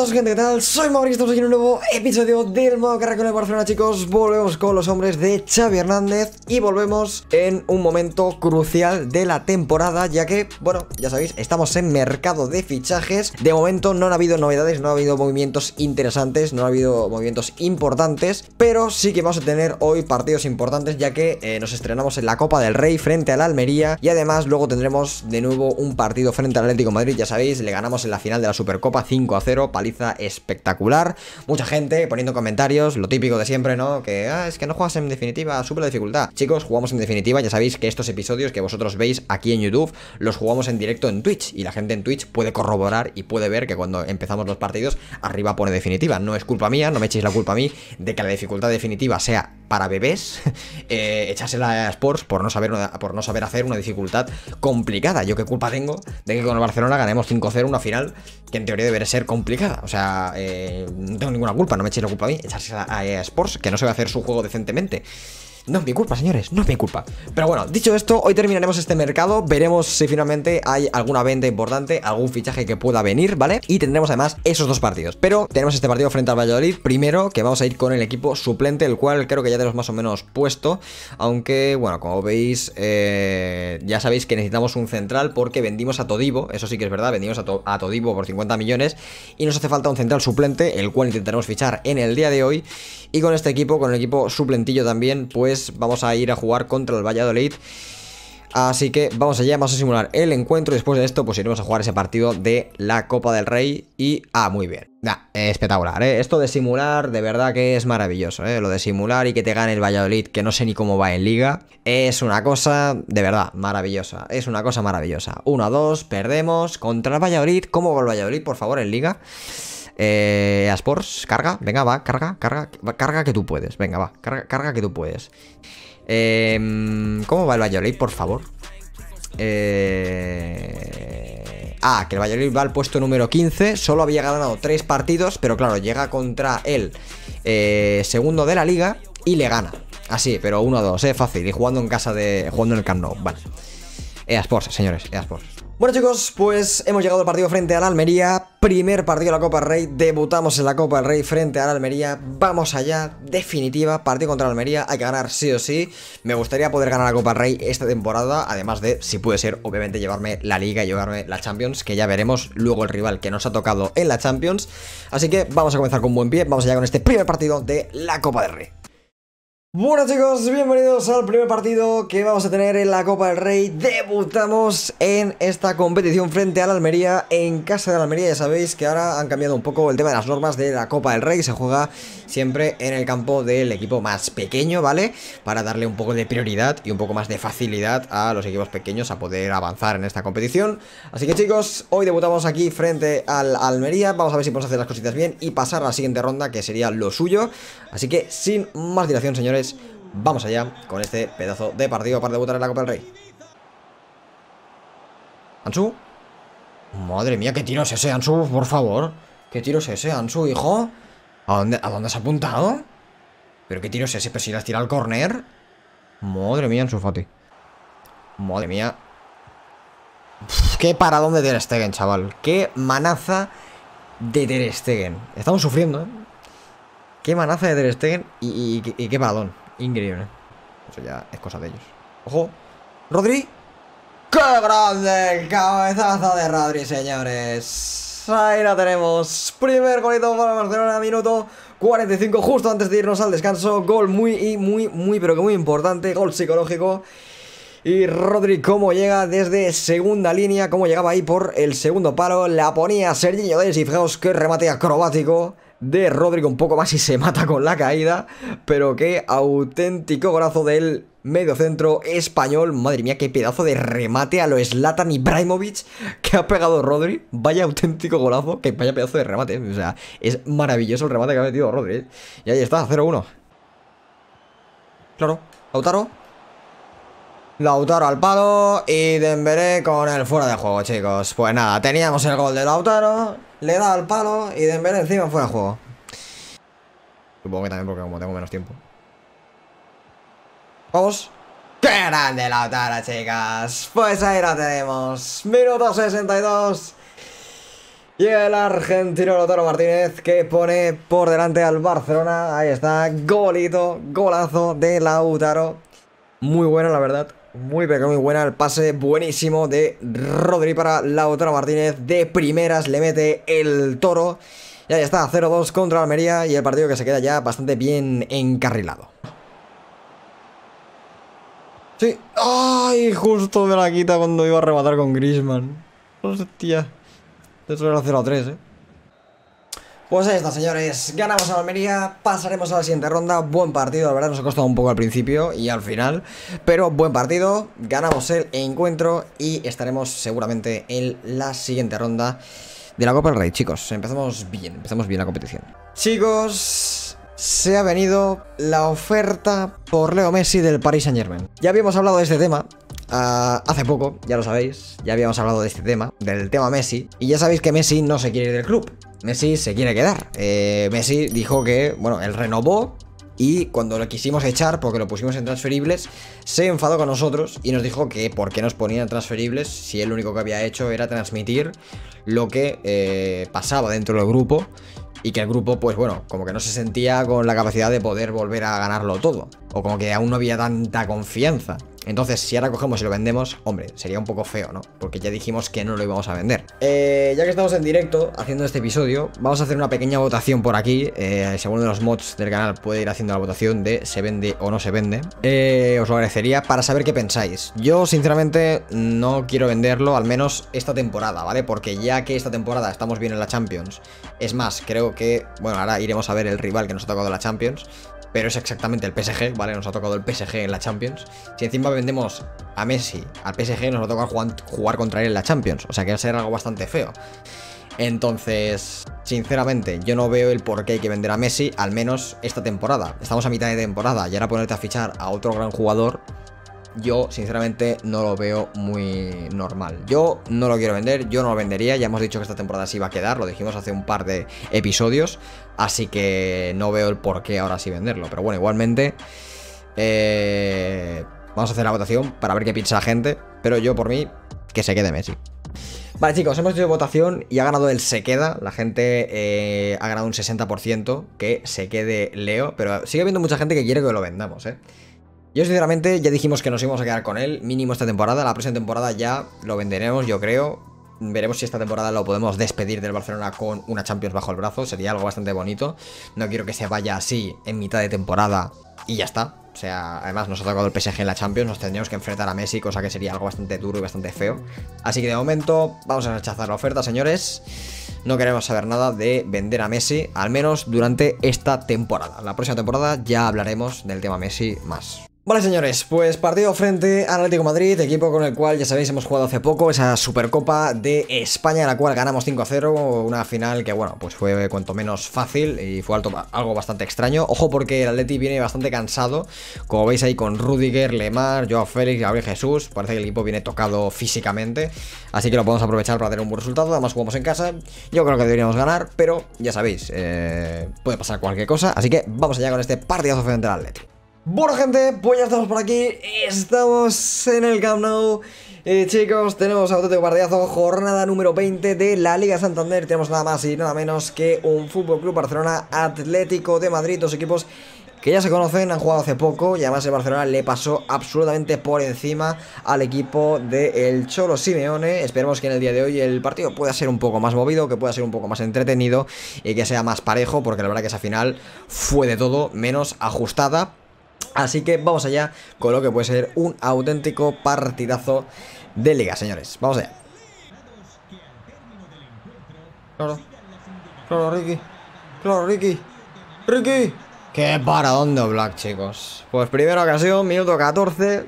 todos gente, ¿qué tal? Soy Mauricio, estamos aquí en un nuevo episodio del modo carrera de Barcelona chicos Volvemos con los hombres de Xavi Hernández Y volvemos en un momento crucial de la temporada Ya que, bueno, ya sabéis, estamos en mercado de fichajes De momento no ha habido novedades, no ha habido movimientos interesantes No ha habido movimientos importantes Pero sí que vamos a tener hoy partidos importantes Ya que eh, nos estrenamos en la Copa del Rey frente al Almería Y además luego tendremos de nuevo un partido frente al Atlético Madrid Ya sabéis, le ganamos en la final de la Supercopa 5 a 0 espectacular. Mucha gente poniendo comentarios, lo típico de siempre, ¿no? Que ah, es que no juegas en definitiva, sube la dificultad. Chicos, jugamos en definitiva, ya sabéis que estos episodios que vosotros veis aquí en YouTube los jugamos en directo en Twitch y la gente en Twitch puede corroborar y puede ver que cuando empezamos los partidos arriba pone definitiva. No es culpa mía, no me echéis la culpa a mí de que la dificultad definitiva sea para bebés, eh, echársela a Sports por no, saber por no saber hacer una dificultad complicada. Yo qué culpa tengo de que con el Barcelona ganemos 5-0 una final que en teoría debería ser complicada. O sea, eh, no tengo ninguna culpa, no me echéis la culpa a mí, echársela a Sports, que no se va a hacer su juego decentemente. No es mi culpa, señores, no es mi culpa. Pero bueno, dicho esto, hoy terminaremos este mercado. Veremos si finalmente hay alguna venta importante, algún fichaje que pueda venir, ¿vale? Y tendremos además esos dos partidos. Pero tenemos este partido frente al Valladolid. Primero, que vamos a ir con el equipo suplente, el cual creo que ya tenemos más o menos puesto. Aunque, bueno, como veis, eh, ya sabéis que necesitamos un central porque vendimos a Todivo. Eso sí que es verdad, vendimos a, a Todivo por 50 millones. Y nos hace falta un central suplente, el cual intentaremos fichar en el día de hoy. Y con este equipo, con el equipo suplentillo también, pues vamos a ir a jugar contra el Valladolid. Así que vamos allá, vamos a simular el encuentro y después de esto pues iremos a jugar ese partido de la Copa del Rey y... Ah, muy bien. espectacular, ¿eh? Esto de simular de verdad que es maravilloso, ¿eh? Lo de simular y que te gane el Valladolid, que no sé ni cómo va en liga, es una cosa de verdad maravillosa, es una cosa maravillosa. 1 a 2, perdemos contra el Valladolid. ¿Cómo va el Valladolid, por favor, en liga? Eh, Asports, carga, venga, va, carga, carga, carga que tú puedes, venga, va, carga, carga que tú puedes. Em, ¿Cómo va el Valladolid, por favor? Eh... Ah, que el Valladolid va al puesto número 15, solo había ganado 3 partidos, pero claro, llega contra el eh, segundo de la liga y le gana. Así, pero 1-2, eh, fácil, y jugando en casa de... jugando en el Camp vale. Easports, señores, Easports. Bueno chicos, pues hemos llegado al partido frente al Almería. Primer partido de la Copa Rey. Debutamos en la Copa del Rey frente al Almería. Vamos allá, definitiva, partido contra el Almería. Hay que ganar sí o sí. Me gustaría poder ganar la Copa Rey esta temporada. Además de, si puede ser, obviamente llevarme la Liga y llevarme la Champions Que ya veremos luego el rival que nos ha tocado en la Champions. Así que vamos a comenzar con buen pie. Vamos allá con este primer partido de la Copa del Rey bueno chicos, bienvenidos al primer partido que vamos a tener en la Copa del Rey. Debutamos en esta competición frente al Almería En casa de la Almería. Ya sabéis que ahora han cambiado un poco el tema de las normas de la Copa del Rey. Se juega siempre en el campo del equipo más pequeño, ¿vale? Para darle un poco de prioridad y un poco más de facilidad a los equipos pequeños a poder avanzar en esta competición. Así que chicos, hoy debutamos aquí frente al Almería. Vamos a ver si podemos hacer las cositas bien y pasar a la siguiente ronda que sería lo suyo. Así que sin más dilación señores vamos allá con este pedazo de partido para debutar en la Copa del Rey. Ansu. Madre mía, qué tiro es ese, Ansu, por favor. ¿Qué tiro es ese, Ansu, hijo? ¿A dónde, ¿A dónde has apuntado? ¿Pero qué tiro es ese? ¿Pero si las tira al corner? Madre mía, Ansu Fati. Madre mía. qué paradón de Ter Stegen, chaval. Qué manaza de Ter Stegen. Estamos sufriendo, ¿eh? Qué manaza de Ter Stegen y, qué balón. Increíble. Eso ya es cosa de ellos. ¡Ojo! ¡Rodri! ¡Qué grande! Cabezazo de Rodri, señores. Ahí la tenemos. Primer golito para Barcelona, minuto 45, justo antes de irnos al descanso. Gol muy, muy, muy, pero que muy importante. Gol psicológico. Y Rodri, cómo llega desde segunda línea, cómo llegaba ahí por el segundo palo. La ponía Serginho Dez y fijaos qué remate acrobático de Rodrigo un poco más y se mata con la caída. Pero qué auténtico golazo del medio centro español. Madre mía, qué pedazo de remate a lo Zlatan Ibrahimovic que ha pegado Rodri. Vaya auténtico golazo, que vaya pedazo de remate. O sea, es maravilloso el remate que ha metido Rodri. ¿eh? Y ahí está, 0-1. Claro, Lautaro. Lautaro al palo y Dembélé con el fuera de juego, chicos. Pues nada, teníamos el gol de Lautaro le da al palo y Dembélé encima fuera de juego. Supongo que también porque como tengo menos tiempo. Vamos. ¡Qué grande la chicas! Pues ahí la tenemos. Minuto 62. Y el argentino Lautaro Martínez que pone por delante al Barcelona. Ahí está, golito, golazo de Lautaro. Muy bueno, la verdad. Muy pero muy buena el pase buenísimo de Rodri para Lautaro Martínez. De primeras le mete el toro. Y ahí está, 0-2 contra Almería y el partido que se queda ya bastante bien encarrilado. Sí. ¡Ay! Justo me la quita cuando iba a rematar con Grisman. Hostia. Eso era 0-3, ¿eh? Pues ahí está, señores. Ganamos a Almería, pasaremos a la siguiente ronda. Buen partido, la verdad nos ha costado un poco al principio y al final. Pero buen partido, ganamos el encuentro y estaremos seguramente en la siguiente ronda de la Copa del Rey. Chicos, empezamos bien, empezamos bien la competición. Chicos, se ha venido la oferta por Leo Messi del Paris Saint Germain. Ya habíamos hablado de este tema Ah, hace poco, ya lo sabéis, ya habíamos hablado de este tema, del tema Messi, y ya sabéis que Messi no se quiere ir del club. Messi se quiere quedar. Eh, Messi dijo que, bueno, él renovó y cuando lo quisimos echar, porque lo pusimos en transferibles, se enfadó con nosotros y nos dijo que por qué nos ponían transferibles si él lo único que había hecho era transmitir lo que eh, pasaba dentro del grupo y que el grupo, pues bueno, como que no se sentía con la capacidad de poder volver a ganarlo todo, o como que aún no había tanta confianza. Entonces, si ahora cogemos y lo vendemos, hombre, sería un poco feo, ¿no? Porque ya dijimos que no lo íbamos a vender. Eh, ya que estamos en directo haciendo este episodio, vamos a hacer una pequeña votación por aquí. Eh, si de los mods del canal puede ir haciendo la votación de se vende o no se vende, eh, os lo agradecería para saber qué pensáis. Yo, sinceramente, no quiero venderlo, al menos esta temporada, ¿vale? Porque ya que esta temporada estamos bien en la Champions, es más, creo que, bueno, ahora iremos a ver el rival que nos ha tocado la Champions pero es exactamente el PSG, ¿vale? Nos ha tocado el PSG en la Champions. Si encima vendemos a Messi al PSG, nos va a tocar jugar, contra él en la Champions. O sea que va a ser algo bastante feo. Entonces, sinceramente, yo no veo el por qué hay que vender a Messi, al menos esta temporada. Estamos a mitad de temporada y ahora ponerte a fichar a otro gran jugador yo sinceramente no lo veo muy normal. Yo no lo quiero vender, yo no lo vendería, ya hemos dicho que esta temporada sí va a quedar, lo dijimos hace un par de episodios, así que no veo el por qué ahora sí venderlo. Pero bueno, igualmente eh, vamos a hacer la votación para ver qué piensa la gente, pero yo por mí que se quede Messi. Vale chicos, hemos hecho votación y ha ganado el se queda, la gente eh, ha ganado un 60% que se quede Leo, pero sigue habiendo mucha gente que quiere que lo vendamos, ¿eh? Yo sinceramente ya dijimos que nos íbamos a quedar con él, mínimo esta temporada, la próxima temporada ya lo venderemos, yo creo. Veremos si esta temporada lo podemos despedir del Barcelona con una Champions bajo el brazo, sería algo bastante bonito. No quiero que se vaya así en mitad de temporada y ya está. O sea, además nos ha tocado el PSG en la Champions, nos tendríamos que enfrentar a Messi, cosa que sería algo bastante duro y bastante feo. Así que de momento vamos a rechazar la oferta, señores. No queremos saber nada de vender a Messi, al menos durante esta temporada. La próxima temporada ya hablaremos del tema Messi más. Vale señores, pues partido frente al Atlético Madrid, equipo con el cual ya sabéis hemos jugado hace poco esa Supercopa de España, en la cual ganamos 5-0, una final que bueno, pues fue cuanto menos fácil y fue algo bastante extraño. Ojo porque el Atleti viene bastante cansado, como veis ahí con Rudiger, Lemar, Joao Félix, Gabriel Jesús, parece que el equipo viene tocado físicamente, así que lo podemos aprovechar para tener un buen resultado, además jugamos en casa, yo creo que deberíamos ganar, pero ya sabéis, eh, puede pasar cualquier cosa, así que vamos allá con este partidazo frente al Atleti. Bueno gente, pues ya estamos por aquí, estamos en el Camp Nou. Eh, Chicos, tenemos auténtico partidazo, jornada número 20 de la Liga Santander. Tenemos nada más y nada menos que un Fútbol Club Barcelona Atlético de Madrid Dos equipos que ya se conocen, han jugado hace poco Y además el Barcelona le pasó absolutamente por encima al equipo del Cholo Simeone. Esperemos que en el día de hoy el partido pueda ser un poco más movido Que pueda ser un poco más entretenido Y que sea más parejo Porque la verdad que esa final fue de todo menos ajustada Así que vamos allá con lo que puede ser un auténtico partidazo de liga, señores. Vamos allá. Claro. Claro, Ricky. Claro, Ricky. Ricky. Qué para dónde Black, chicos. Pues primera ocasión, minuto 14.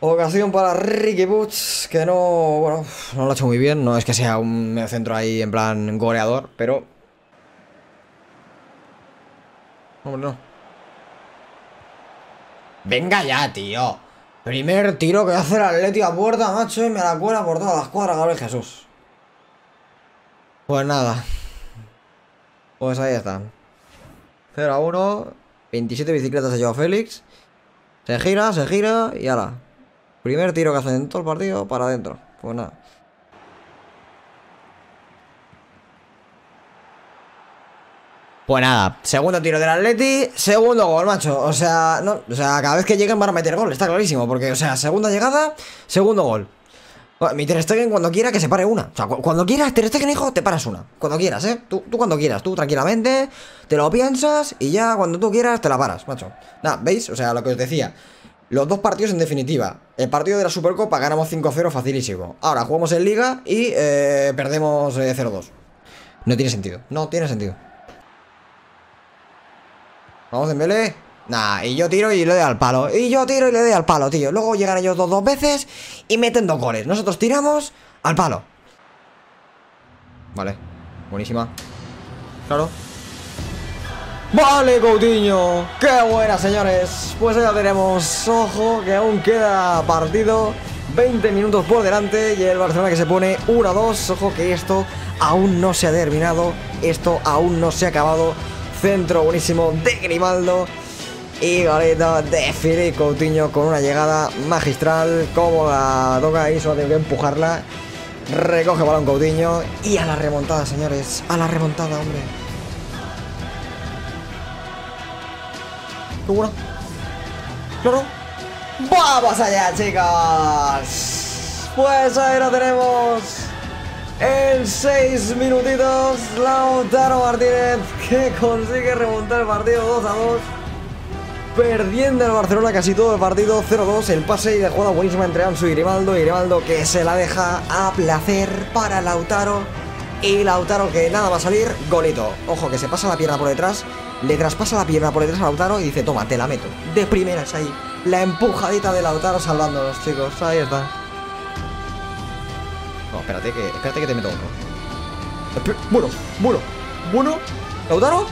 Ocasión para Ricky Butch, que no, bueno, no lo ha hecho muy bien. No es que sea un centro ahí en plan goleador, pero... Hombre, no. Venga ya, tío. Primer tiro que hace el Atleti a puerta, macho, y me la cuela por todas las cuadras, Gabriel Jesús. Pues nada. Pues ahí está. 0 a 1. 27 bicicletas se lleva Félix. Se gira, se gira y ahora. Primer tiro que hacen en todo el partido para adentro. Pues nada. Pues nada, segundo tiro del Atleti, segundo gol, macho. O sea, no, o sea, cada vez que lleguen van a meter gol, está clarísimo. Porque, o sea, segunda llegada, segundo gol. Mi Ter Stegen cuando quiera que se pare una. O sea, cu- cuando quieras, Ter Stegen, hijo, te paras una. Cuando quieras, ¿eh? Tú, cuando quieras, tú tranquilamente, te lo piensas y ya cuando tú quieras te la paras, macho. Nada, ¿veis? O sea, lo que os decía. Los dos partidos en definitiva. El partido de la Supercopa ganamos 5-0 facilísimo. Ahora jugamos en Liga y eh, perdemos eh, 0-2. No tiene sentido. No tiene sentido. Vamos, Dembélé. Nah, y yo tiro y le doy al palo. Y yo tiro y le doy al palo, tío. Luego llegan ellos dos dos veces y meten dos goles. Nosotros tiramos al palo. Vale. Buenísima. Claro. Vale, Coutinho. Qué buena, señores. Pues ya tenemos. Ojo, que aún queda partido. 20 minutos por delante y el Barcelona que se pone 1 a 2. Ojo que esto aún no se ha terminado. Esto aún no se ha acabado. Centro buenísimo de Grimaldo. Y golito de Filipe Coutinho con una llegada magistral. Como la toca ahí, solo tiene que empujarla. Recoge balón Coutinho. Y a la remontada, señores. A la remontada, hombre. Bueno. Claro. ¡Vamos allá, chicos! Pues ahí lo tenemos. En 6 minutitos, Lautaro Martínez que consigue remontar el partido 2 a 2. Perdiendo el Barcelona casi todo el partido 0-2. El pase y de jugada buenísima entre Ansu y Grimaldo. Y Grimaldo que se la deja a placer para Lautaro. Y Lautaro que nada va a salir, golito. Ojo que se pasa la pierna por detrás. Le traspasa la pierna por detrás a Lautaro y dice, toma, te la meto. De primeras ahí. La empujadita de Lautaro salvándonos, chicos. Ahí está. Espérate que, espérate que te meto otro. Bueno, bueno, bueno. ¿Lautaro?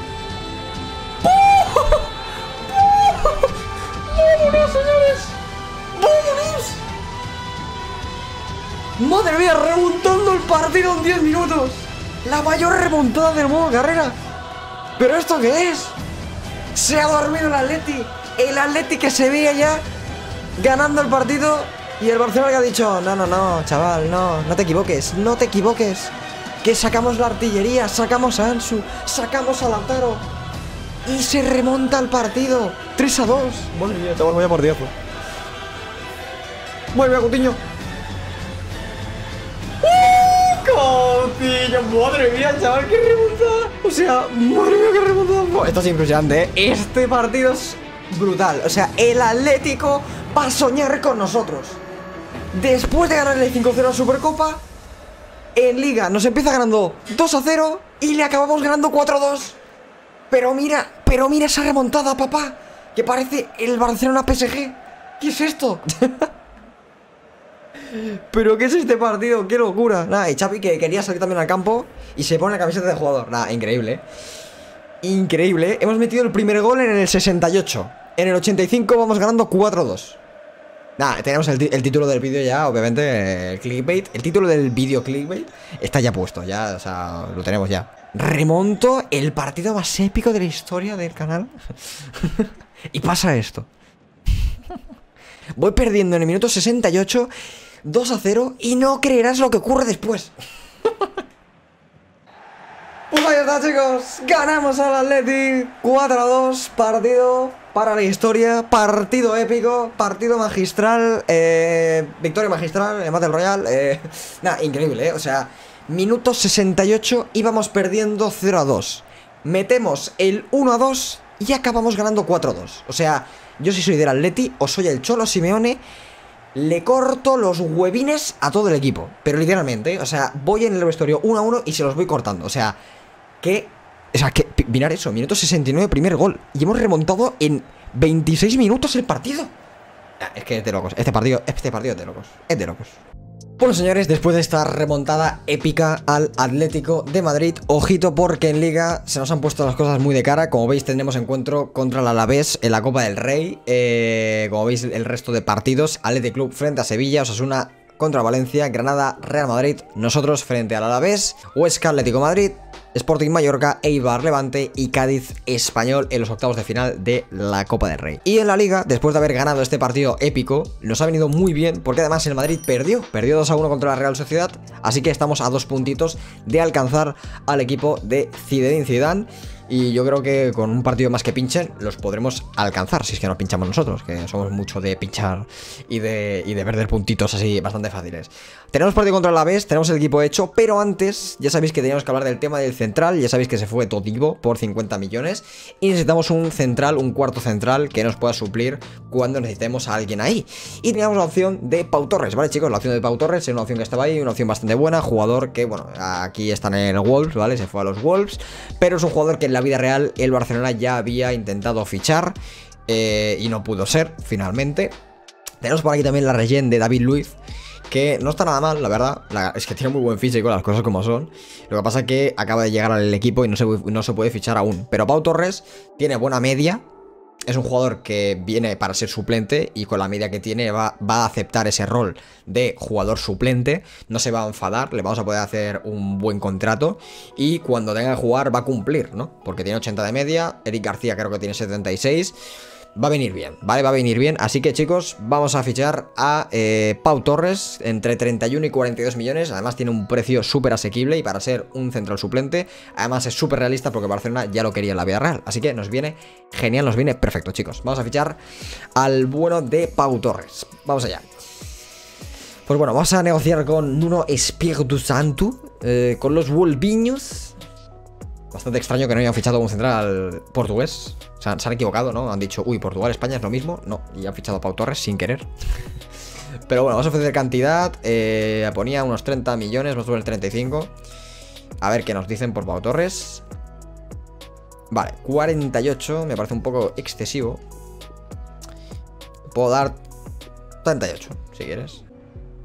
¡Vámonos, señores! ¡Vámonos! ¡Madre mía! Remontando el partido en 10 minutos. La mayor remontada del modo carrera. ¿Pero esto qué es? Se ha dormido el Atleti. El Atleti que se veía ya ganando el partido. Y el Barcelona que ha dicho, no, no, no, chaval, no, no te equivoques, no te equivoques. Que sacamos la artillería, sacamos a Ansu, sacamos a Lautaro. Y se remonta el partido. 3 a 2. Madre mía, chaval, vaya partidazo. Vuelve a Coutinho. ¡Uh! Coutinho, madre mía, chaval, qué remontada. O sea, madre mía, qué remontada. Esto es impresionante, ¿eh? Este partido es brutal. O sea, el Atlético va a soñar con nosotros. Después de ganarle 5-0 a Supercopa, en Liga nos empieza ganando 2-0 y le acabamos ganando 4-2. Pero mira, pero mira esa remontada, papá. Que parece el Barcelona PSG. ¿Qué es esto? ¿Pero qué es este partido? ¡Qué locura! Nada, y Chapi que quería salir también al campo y se pone la camiseta de jugador. Nada, increíble. ¿eh? Increíble. Hemos metido el primer gol en el 68. En el 85 vamos ganando 4-2. Nada, tenemos el, título del vídeo ya, obviamente, el clickbait. El título del vídeo clickbait está ya puesto, ya, o sea, lo tenemos ya. Remonto el partido más épico de la historia del canal. y pasa esto. Voy perdiendo en el minuto 68, 2 a 0, y no creerás lo que ocurre después. Pues ahí está, chicos. Ganamos al Atleti 4 a 2. Partido para la historia. Partido épico. Partido magistral. eh, victoria magistral en Battle Royale. Eh, nada, increíble, ¿eh? O sea, minuto 68 íbamos perdiendo 0 a 2. Metemos el 1 a 2 y acabamos ganando 4 a 2. O sea, yo si soy del Atleti o soy el Cholo Simeone. Le corto los huevines a todo el equipo. Pero literalmente, ¿eh? o sea, voy en el vestuario uno a uno y se los voy cortando. O sea, que. O sea, que. Mirar eso, minuto 69, primer gol. Y hemos remontado en 26 minutos el partido. Ah, Es que es de locos. Este partido, este partido es de locos. Es de locos. Bueno, señores, después de esta remontada épica al Atlético de Madrid, ojito porque en Liga se nos han puesto las cosas muy de cara. Como veis, tendremos encuentro contra el Alavés en la Copa del Rey. Eh, como veis, el resto de partidos: Athletic Club frente a Sevilla, Osasuna contra Valencia, Granada, Real Madrid, nosotros frente al Alavés, Huesca, Atlético Madrid, Sporting Mallorca, Eibar Levante y Cádiz Español en los octavos de final de la Copa del Rey. Y en la Liga, después de haber ganado este partido épico, nos ha venido muy bien porque además el Madrid perdió, perdió 2 a 1 contra la Real Sociedad, así que estamos a dos puntitos de alcanzar al equipo de Zinedine Zidane. Y yo creo que con un partido más que pinchen, los podremos alcanzar, si es que no pinchamos nosotros, que somos mucho de pinchar y de, y de perder puntitos así bastante fáciles. Tenemos partido contra la vez, tenemos el equipo hecho, pero antes ya sabéis que teníamos que hablar del tema del central, ya sabéis que se fue Todivo por 50 millones y necesitamos un central, un cuarto central que nos pueda suplir cuando necesitemos a alguien ahí. Y teníamos la opción de Pau Torres, ¿vale chicos? La opción de Pau Torres es una opción que estaba ahí, una opción bastante buena, jugador que, bueno, aquí está en el Wolves, ¿vale? Se fue a los Wolves, pero es un jugador que en la vida real el Barcelona ya había intentado fichar eh, y no pudo ser, finalmente. Tenemos por aquí también la rellén de David Luiz, que no está nada mal, la verdad. es que tiene muy buen físico, las cosas como son. Lo que pasa es que acaba de llegar al equipo y no se, no se puede fichar aún. Pero Pau Torres tiene buena media. Es un jugador que viene para ser suplente y con la media que tiene va, va, a aceptar ese rol de jugador suplente. No se va a enfadar, le vamos a poder hacer un buen contrato y cuando tenga que jugar va a cumplir, ¿no? Porque tiene 80 de media, Eric García creo que tiene 76 va a venir bien, ¿vale? Va a venir bien. Así que, chicos, vamos a fichar a eh, Pau Torres entre 31 y 42 millones. Además, tiene un precio súper asequible y para ser un central suplente, además es súper realista porque Barcelona ya lo quería en la vida real. Así que nos viene genial, nos viene perfecto, chicos. Vamos a fichar al bueno de Pau Torres. Vamos allá. Pues bueno, vamos a negociar con Nuno Espíritu Santo, eh, con los Wolviños. Bastante extraño que no hayan fichado un central portugués. O sea, se han equivocado, ¿no? Han dicho, uy, Portugal, España es lo mismo. No, y han fichado a Pau Torres sin querer. Pero bueno, vamos a ofrecer cantidad. Eh, ponía unos 30 millones, vamos a poner 35. A ver qué nos dicen por Pau Torres. Vale, 48, me parece un poco excesivo. Puedo dar 38, si quieres.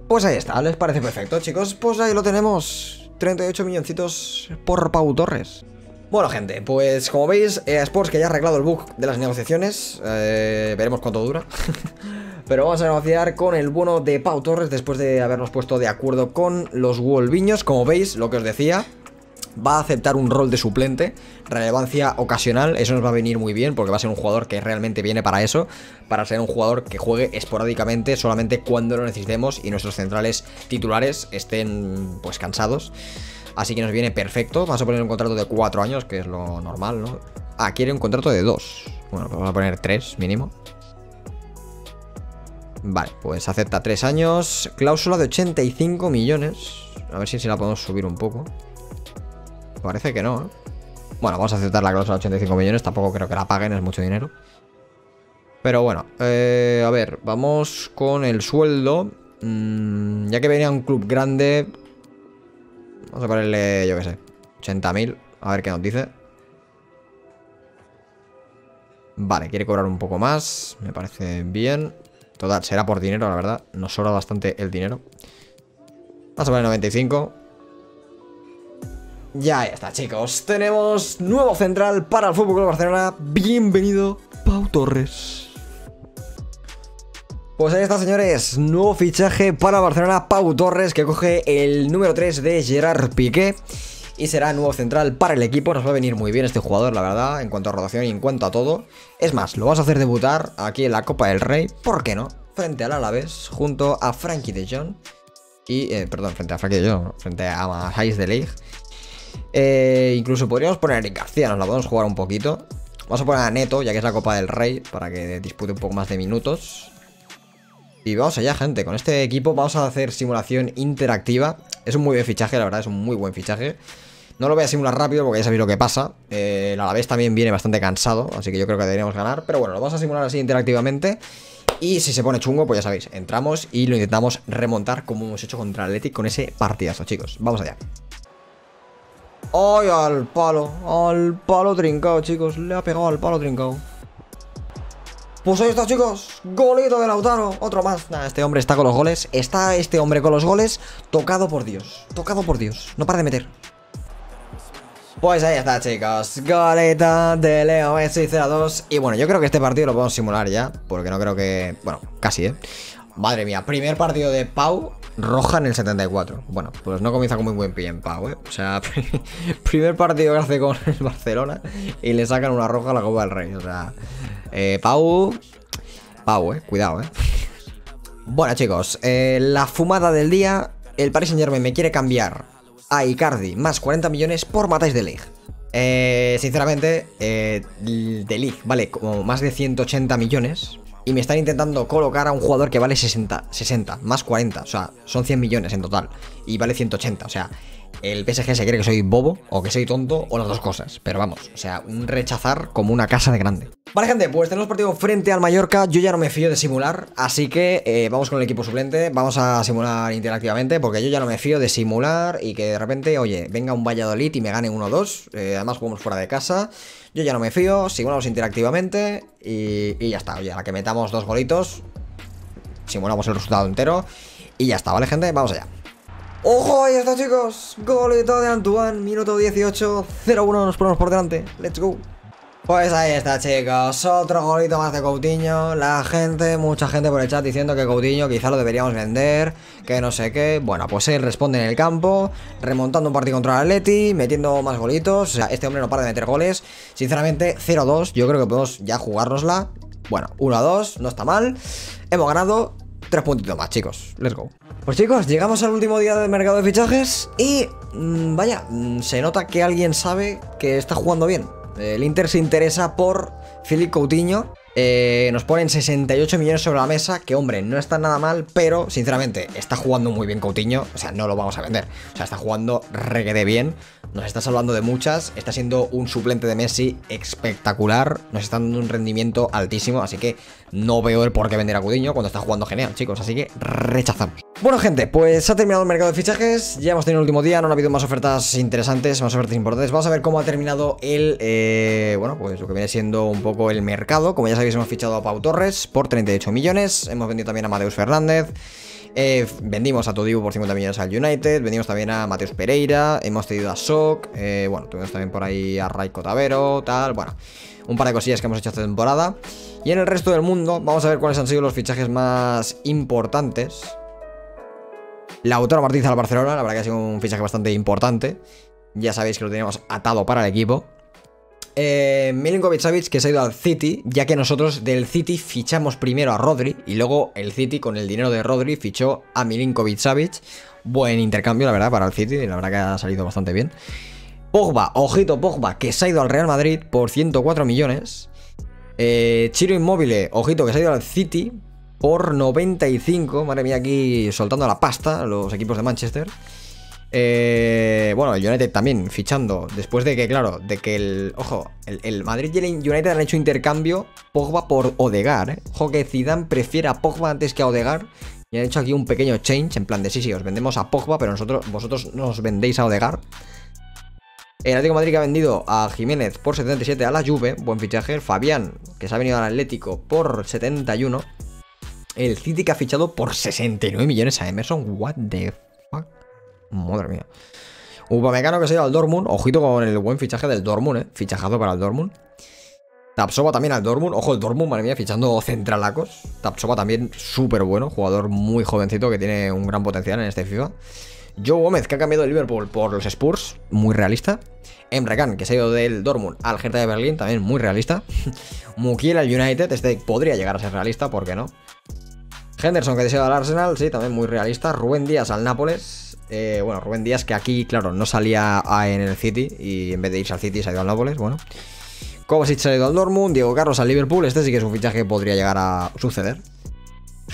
Pues ahí está, les parece perfecto, chicos. Pues ahí lo tenemos. 38 milloncitos por Pau Torres. Bueno, gente, pues como veis, EA Sports que ya ha arreglado el bug de las negociaciones. Eh, veremos cuánto dura. Pero vamos a negociar con el bueno de Pau Torres después de habernos puesto de acuerdo con los Wolviños. Como veis, lo que os decía, va a aceptar un rol de suplente, relevancia ocasional, eso nos va a venir muy bien porque va a ser un jugador que realmente viene para eso, para ser un jugador que juegue esporádicamente solamente cuando lo necesitemos y nuestros centrales titulares estén pues cansados. Así que nos viene perfecto. Vamos a poner un contrato de 4 años, que es lo normal, ¿no? Ah, quiere un contrato de 2. Bueno, pues vamos a poner 3 mínimo. Vale, pues acepta 3 años. Cláusula de 85 millones. A ver si, si la podemos subir un poco. Parece que no, ¿eh? Bueno, vamos a aceptar la cláusula de 85 millones. Tampoco creo que la paguen, es mucho dinero. Pero bueno, eh, a ver, vamos con el sueldo. Mm, ya que venía un club grande, Vamos a ponerle, yo qué sé, 80.000. A ver qué nos dice. Vale, quiere cobrar un poco más. Me parece bien. Total, será por dinero, la verdad. Nos sobra bastante el dinero. Vamos a poner 95. Ya está, chicos. Tenemos nuevo central para el Fútbol Barcelona. Bienvenido, Pau Torres. Pues ahí está, señores. Nuevo fichaje para Barcelona. Pau Torres, que coge el número 3 de Gerard Piqué. Y será nuevo central para el equipo. Nos va a venir muy bien este jugador, la verdad, en cuanto a rotación y en cuanto a todo. Es más, lo vas a hacer debutar aquí en la Copa del Rey. ¿Por qué no? Frente al Alavés, junto a Frankie de Jong. Y, eh, perdón, frente a Frankie de Jong, frente a Matthijs de League. Eh, incluso podríamos poner a Eric García, nos la podemos jugar un poquito. Vamos a poner a Neto, ya que es la Copa del Rey, para que dispute un poco más de minutos. Y vamos allá, gente. Con este equipo vamos a hacer simulación interactiva. Es un muy buen fichaje, la verdad, es un muy buen fichaje. No lo voy a simular rápido porque ya sabéis lo que pasa. Eh, el Alavés también viene bastante cansado, así que yo creo que deberíamos ganar. Pero bueno, lo vamos a simular así interactivamente. Y si se pone chungo, pues ya sabéis, entramos y lo intentamos remontar como hemos hecho contra el Athletic con ese partidazo, chicos. Vamos allá. ¡Ay, al palo! Al palo trincado, chicos. Le ha pegado al palo trincado. Pues ahí está, chicos. Golito de Lautaro. Otro más. este hombre está con los goles. Está este hombre con los goles. Tocado por Dios. Tocado por Dios. No para de meter. Pues ahí está, chicos. Goleta de Leo Messi 0-2. Y bueno, yo creo que este partido lo podemos simular ya. Porque no creo que. Bueno, casi, ¿eh? Madre mía, primer partido de Pau roja en el 74. Bueno, pues no comienza con muy buen pie en Pau, ¿eh? O sea, primer partido que hace con el Barcelona y le sacan una roja a la Copa del Rey. O sea, eh, Pau. Pau, eh. Cuidado, eh. Bueno, chicos, eh, la fumada del día. El Paris Saint Germain me quiere cambiar a Icardi más 40 millones por Matáis de League. Eh, sinceramente, eh, de League vale como más de 180 millones. Y me están intentando colocar a un jugador que vale 60, 60, más 40. O sea, son 100 millones en total. Y vale 180. O sea, el PSG se cree que soy bobo o que soy tonto o las dos cosas. Pero vamos, o sea, un rechazar como una casa de grande. Vale, gente, pues tenemos partido frente al Mallorca. Yo ya no me fío de simular, así que eh, vamos con el equipo suplente. Vamos a simular interactivamente porque yo ya no me fío de simular y que de repente, oye, venga un Valladolid y me gane 1-2. Eh, además, jugamos fuera de casa. Yo ya no me fío, simulamos interactivamente y, y ya está. Oye, a la que metamos dos golitos, simulamos el resultado entero y ya está, ¿vale, gente? Vamos allá. ¡Ojo! Ahí está, chicos. Golito de Antoine. Minuto 18. 0-1. Nos ponemos por delante. Let's go. Pues ahí está, chicos. Otro golito más de Coutinho. La gente, mucha gente por el chat diciendo que Coutinho quizá lo deberíamos vender. Que no sé qué. Bueno, pues él responde en el campo. Remontando un partido contra el Atleti. Metiendo más golitos. O sea, este hombre no para de meter goles. Sinceramente, 0-2. Yo creo que podemos ya jugárnosla. Bueno, 1-2. No está mal. Hemos ganado. Tres puntitos más, chicos. Let's go. Pues chicos, llegamos al último día del mercado de fichajes y mmm, vaya, mmm, se nota que alguien sabe que está jugando bien. El Inter se interesa por Philip Coutinho. Eh, nos ponen 68 millones sobre la mesa, que hombre, no está nada mal, pero sinceramente está jugando muy bien Coutinho, o sea, no lo vamos a vender. O sea, está jugando reguede bien, nos está salvando de muchas, está siendo un suplente de Messi espectacular, nos está dando un rendimiento altísimo, así que no veo el por qué vender a Coutinho cuando está jugando genial, chicos, así que rechazamos. Bueno, gente, pues ha terminado el mercado de fichajes. Ya hemos tenido el último día, no ha habido más ofertas interesantes, más ofertas importantes. Vamos a ver cómo ha terminado el. Eh, bueno, pues lo que viene siendo un poco el mercado. Como ya sabéis, hemos fichado a Pau Torres por 38 millones. Hemos vendido también a Mateus Fernández. Eh, vendimos a Todibu por 50 millones al United. Vendimos también a Mateus Pereira. Hemos tenido a Sok. Eh, bueno, tuvimos también por ahí a Raiko Tavero, tal. Bueno, un par de cosillas que hemos hecho esta temporada. Y en el resto del mundo, vamos a ver cuáles han sido los fichajes más importantes. Lautaro Martínez al Barcelona, la verdad que ha sido un fichaje bastante importante. Ya sabéis que lo teníamos atado para el equipo. Eh, Milinkovic Savic que se ha ido al City, ya que nosotros del City fichamos primero a Rodri y luego el City con el dinero de Rodri fichó a Milinkovic Savic. Buen intercambio, la verdad, para el City, la verdad que ha salido bastante bien. Pogba, ojito Pogba, que se ha ido al Real Madrid por 104 millones. Eh, Chiro Inmóvil, ojito, que se ha ido al City por 95. Madre mía, aquí soltando la pasta los equipos de Manchester. Eh, bueno, el United también fichando. Después de que, claro, de que el. Ojo, el, Madrid y el United han hecho intercambio Pogba por Odegar. ¿eh? Ojo que Zidane prefiere a Pogba antes que a Odegar. Y han hecho aquí un pequeño change. En plan de sí, sí, os vendemos a Pogba, pero nosotros, vosotros nos vendéis a Odegar. El Atlético Madrid que ha vendido a Jiménez por 77 a la Juve. Buen fichaje. Fabián, que se ha venido al Atlético por 71. El City que ha fichado por 69 millones a Emerson. What the fuck? Madre mía. Upamecano que se ha ido al Dortmund. Ojito con el buen fichaje del Dortmund, eh. Fichajazo para el Dortmund. Tapsoba también al Dortmund. Ojo, el Dortmund, madre mía, fichando centralacos. Tapsoba también súper bueno. Jugador muy jovencito que tiene un gran potencial en este FIFA. Joe Gómez, que ha cambiado de Liverpool por los Spurs. Muy realista. Emre que se ha ido del Dortmund al Hertha de Berlín. También muy realista. Mukiel al United. Este podría llegar a ser realista, ¿por qué no? Henderson que desea al Arsenal, sí, también muy realista. Rubén Díaz al Nápoles. Eh, bueno, Rubén Díaz que aquí, claro, no salía en el City y en vez de irse al City se ha ido al Nápoles, bueno. Kovacic se ha ido al Dortmund, Diego Carlos al Liverpool, este sí que es un fichaje que podría llegar a suceder.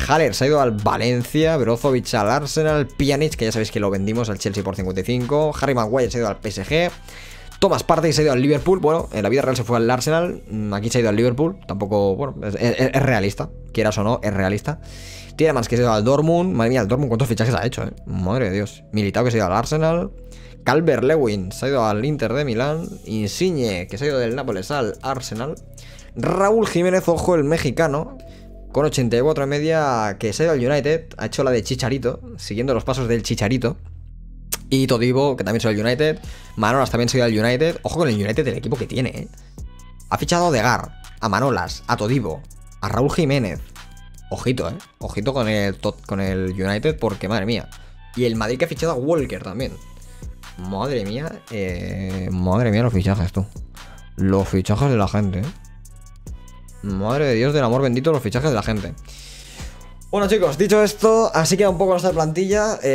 Haller se ha ido al Valencia, Brozovic al Arsenal, Pjanic, que ya sabéis que lo vendimos al Chelsea por 55, Harry Maguire se ha ido al PSG, Thomas Partey se ha ido al Liverpool, bueno, en la vida real se fue al Arsenal, mm, aquí se ha ido al Liverpool, tampoco, bueno, es, es, es realista, quieras o no, es realista. Tielemans que se ha ido al Dortmund, madre mía, el Dortmund cuántos fichajes ha hecho, eh? madre de Dios. Militao que se ha ido al Arsenal, Calvert Lewin se ha ido al Inter de Milán, Insigne que se ha ido del Nápoles al Arsenal, Raúl Jiménez, ojo, el mexicano, con 84 y media, que se ha ido al United, ha hecho la de Chicharito, siguiendo los pasos del Chicharito. Y Todibo, que también ido al United. Manolas también se ha ido al United. Ojo con el United del equipo que tiene, ¿eh? Ha fichado a Degar, a Manolas, a Todibo, a Raúl Jiménez. Ojito, ¿eh? Ojito con el, con el United porque, madre mía. Y el Madrid que ha fichado a Walker también. Madre mía, eh, madre mía los fichajes, tú. Los fichajes de la gente, ¿eh? Madre de Dios del amor bendito, los fichajes de la gente. Bueno chicos, dicho esto, así queda un poco nuestra plantilla eh,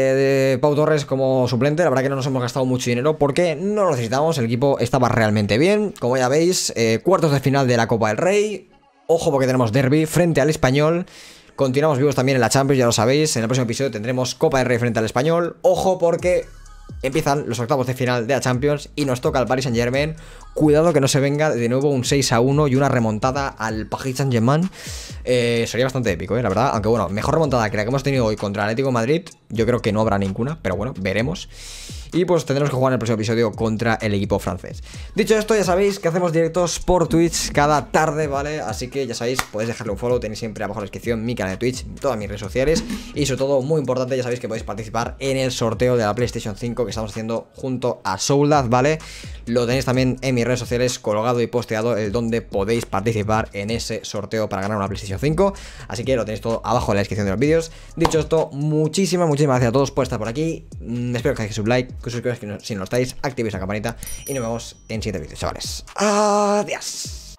de Pau Torres como suplente. La verdad que no nos hemos gastado mucho dinero porque no lo necesitamos. El equipo estaba realmente bien. Como ya veis, eh, cuartos de final de la Copa del Rey. Ojo porque tenemos derby frente al español. Continuamos vivos también en la Champions, ya lo sabéis. En el próximo episodio tendremos Copa del Rey frente al español. Ojo porque empiezan los octavos de final de la Champions y nos toca al Paris Saint Germain. Cuidado que no se venga de nuevo un 6 a 1 y una remontada al Paris Saint Germain. Eh, sería bastante épico, eh, la verdad. Aunque bueno, mejor remontada que la que hemos tenido hoy contra el Atlético Madrid. Yo creo que no habrá ninguna, pero bueno, veremos. Y pues tendremos que jugar en el próximo episodio contra el equipo francés. Dicho esto, ya sabéis que hacemos directos por Twitch cada tarde, ¿vale? Así que ya sabéis, podéis dejarle un follow, tenéis siempre abajo en la descripción mi canal de Twitch, todas mis redes sociales. Y sobre todo, muy importante, ya sabéis que podéis participar en el sorteo de la PlayStation 5 que estamos haciendo junto a Soulad, ¿vale? Lo tenéis también en mis redes sociales colgado y posteado el donde podéis participar en ese sorteo para ganar una PlayStation 5. Así que lo tenéis todo abajo en la descripción de los vídeos. Dicho esto, muchísimas, muchísimas gracias a todos por estar por aquí. Mm, espero que dejéis un like, que os suscribáis si no lo estáis, activéis la campanita y nos vemos en siguiente vídeo, chavales. Adiós.